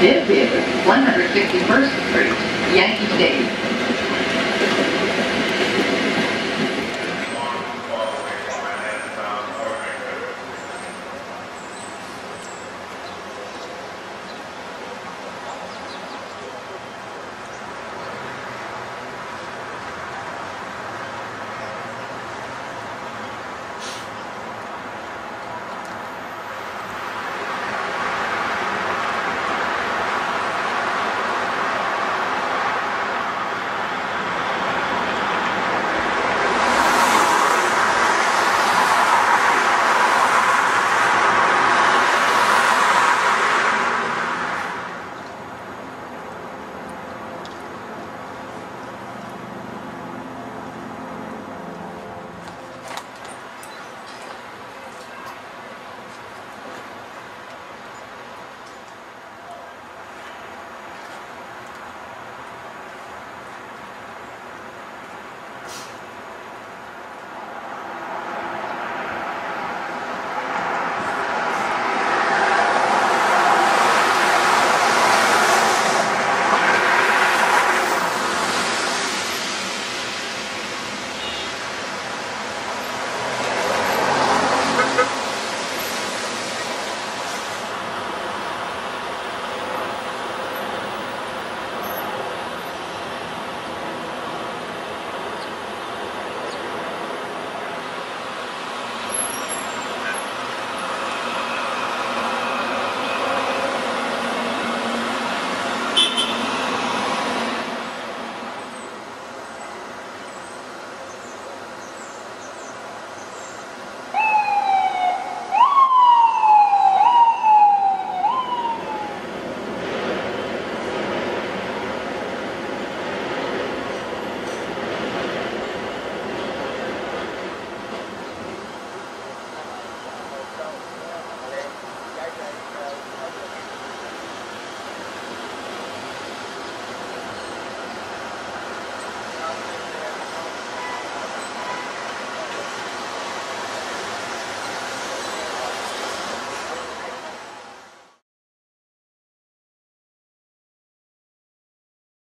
Bid bid, 151st Street, Yankee Stadium.